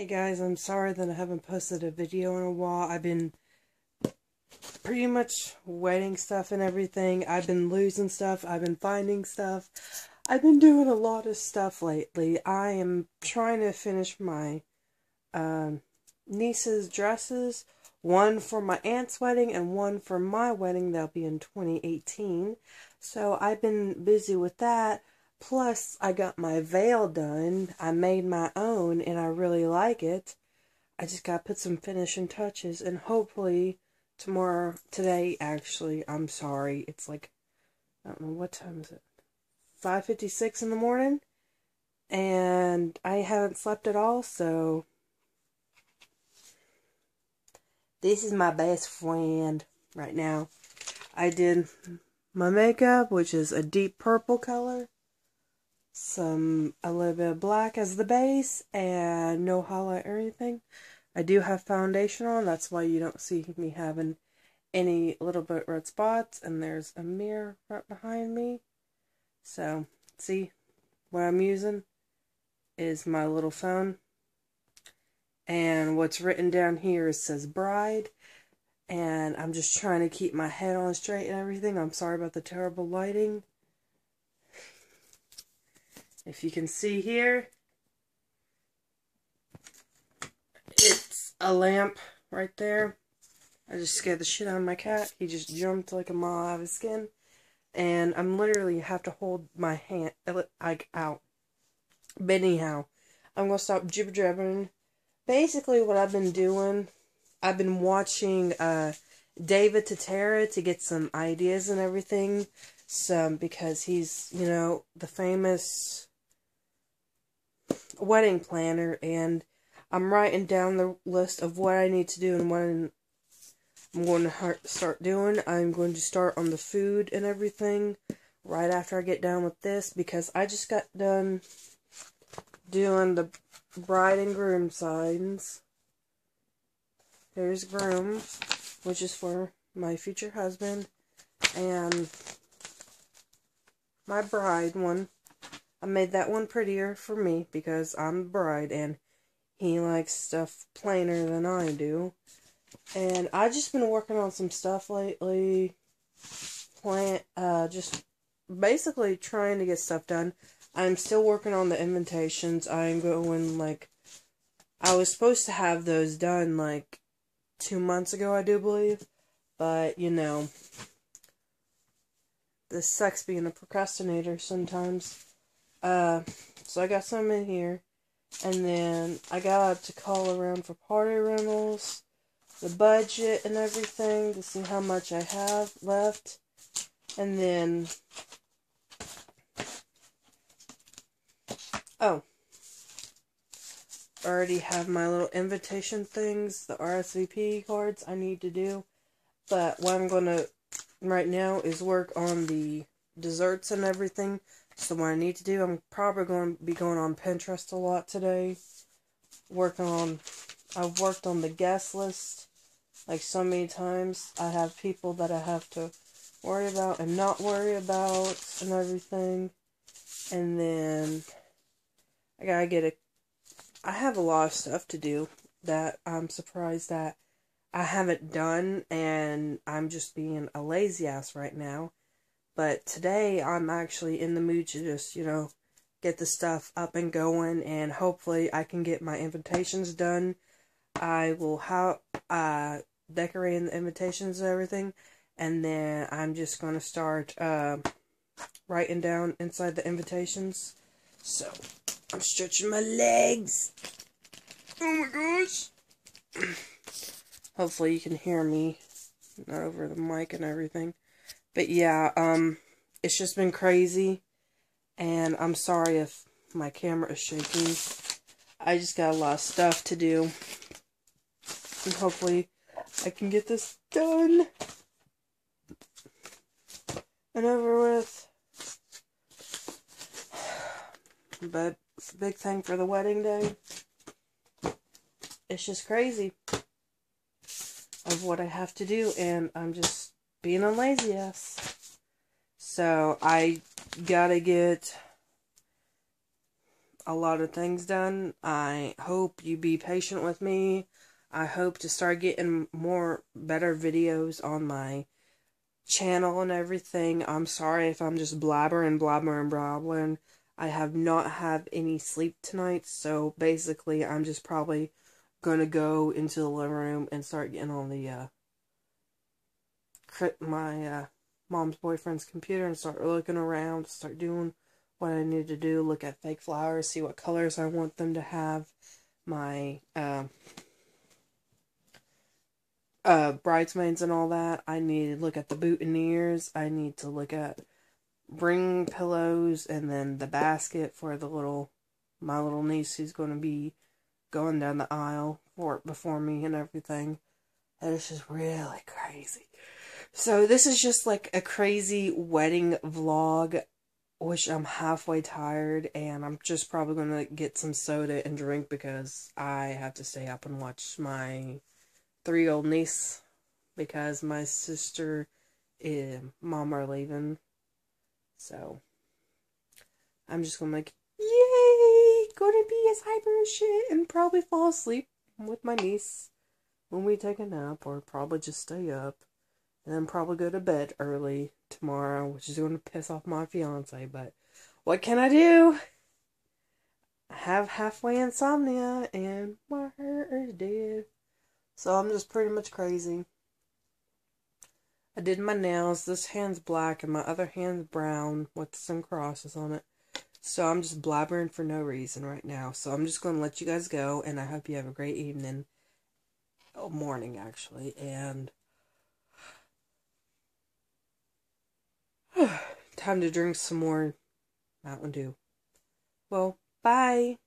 Hey guys, I'm sorry that I haven't posted a video in a while. I've been pretty much wedding stuff and everything. I've been losing stuff. I've been finding stuff. I've been doing a lot of stuff lately. I am trying to finish my um, niece's dresses. One for my aunt's wedding and one for my wedding. That'll be in 2018. So I've been busy with that. Plus, I got my veil done. I made my own and I really like it. I just got to put some finishing touches and hopefully tomorrow, today actually, I'm sorry, it's like, I don't know, what time is it? 5.56 in the morning? And I haven't slept at all, so this is my best friend right now. I did my makeup, which is a deep purple color some a little bit of black as the base and no highlight or anything. I do have foundation on, that's why you don't see me having any little bit red spots and there's a mirror right behind me. So, see what I'm using is my little phone. And what's written down here says bride. And I'm just trying to keep my head on straight and everything. I'm sorry about the terrible lighting. If you can see here, it's a lamp right there. I just scared the shit out of my cat. He just jumped like a mile out of his skin. And I'm literally have to hold my hand like out. But anyhow, I'm gonna stop jibber jabbering. Basically, what I've been doing, I've been watching uh, David Tutera to get some ideas and everything. Some because he's you know the famous wedding planner and I'm writing down the list of what I need to do and what I'm going to start doing. I'm going to start on the food and everything right after I get done with this because I just got done doing the bride and groom signs. There's groom, which is for my future husband, and my bride one I made that one prettier for me because I'm the bride and he likes stuff plainer than I do. And I just been working on some stuff lately. Plant uh just basically trying to get stuff done. I'm still working on the invitations. I'm going like I was supposed to have those done like two months ago, I do believe. But, you know, this sucks being a procrastinator sometimes. Uh, so I got some in here. And then I got to call around for party rentals, the budget and everything to see how much I have left. And then, oh, already have my little invitation things, the RSVP cards I need to do. But what I'm going to right now is work on the desserts and everything so what I need to do, I'm probably going to be going on Pinterest a lot today. Working on, I've worked on the guest list like so many times. I have people that I have to worry about and not worry about and everything. And then I gotta get a, I have a lot of stuff to do that I'm surprised that I haven't done and I'm just being a lazy ass right now. But today I'm actually in the mood to just, you know, get the stuff up and going and hopefully I can get my invitations done. I will have uh decorating the invitations and everything and then I'm just going to start uh, writing down inside the invitations. So, I'm stretching my legs. Oh my gosh. Hopefully you can hear me not over the mic and everything. But yeah, um, it's just been crazy. And I'm sorry if my camera is shaking. I just got a lot of stuff to do. And hopefully I can get this done. And over with. But it's a big thing for the wedding day. It's just crazy of what I have to do. And I'm just being a lazy ass. So I gotta get a lot of things done. I hope you be patient with me. I hope to start getting more better videos on my channel and everything. I'm sorry if I'm just blabbering, blabbering, blabbering. I have not had any sleep tonight, so basically I'm just probably gonna go into the living room and start getting on the uh my uh mom's boyfriend's computer and start looking around, start doing what I need to do, look at fake flowers, see what colors I want them to have, my uh, uh, bridesmaids and all that. I need to look at the boutonnieres. I need to look at bring pillows and then the basket for the little my little niece who's going to be going down the aisle for before me and everything. And it's just really crazy. So this is just like a crazy wedding vlog, which I'm halfway tired, and I'm just probably gonna get some soda and drink because I have to stay up and watch my three-year-old niece because my sister and mom are leaving. So I'm just gonna like, yay, gonna be as hyper as shit and probably fall asleep with my niece when we take a nap, or probably just stay up and then probably go to bed early tomorrow, which is going to piss off my fiance. But what can I do? I have halfway insomnia and my hair is dead. So I'm just pretty much crazy. I did my nails. This hand's black and my other hand's brown with some crosses on it. So I'm just blabbering for no reason right now. So I'm just going to let you guys go and I hope you have a great evening. Oh, morning actually. And Time to drink some more Mountain Dew. Well, bye.